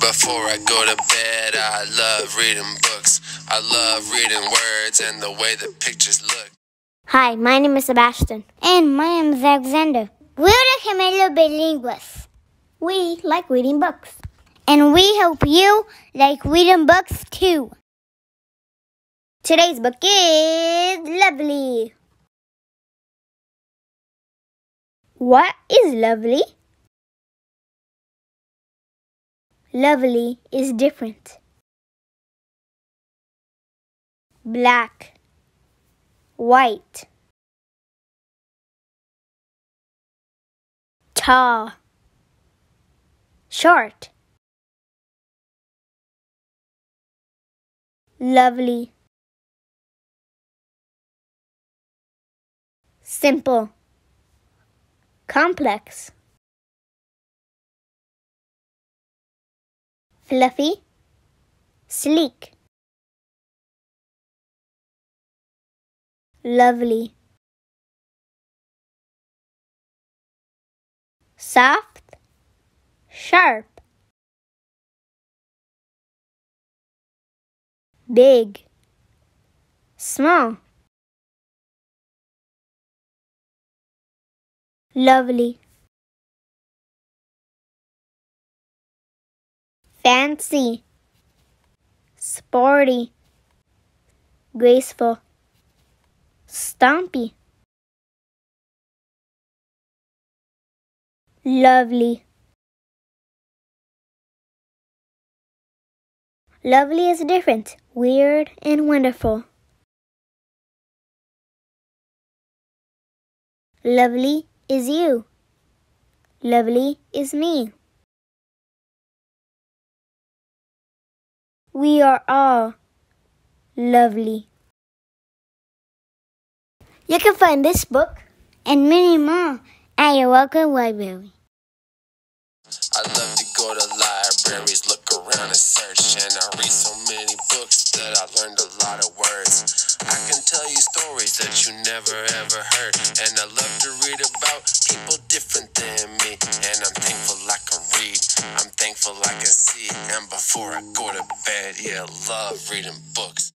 Before I go to bed, I love reading books. I love reading words and the way the pictures look. Hi, my name is Sebastian. And my name is Alexander. We're the Gemelos Bilingües. We like reading books. And we hope you like reading books too. Today's book is Lovely. What is lovely? Lovely is different. Black, white, tall, short, lovely, simple, complex. Fluffy, sleek, lovely, soft, sharp, big, small, lovely. Fancy, sporty, graceful, stumpy, lovely. Lovely is different, weird, and wonderful. Lovely is you. Lovely is me. We are all lovely. You can find this book and many more at your local library. I love to go to libraries, look around and search, and I read so many books that I learned a lot of words. I can tell you stories that you never ever heard, and I love to read about people different than me, and I'm thankful I can read. I'm thankful I can see, and before I go to bed, yeah, love reading books.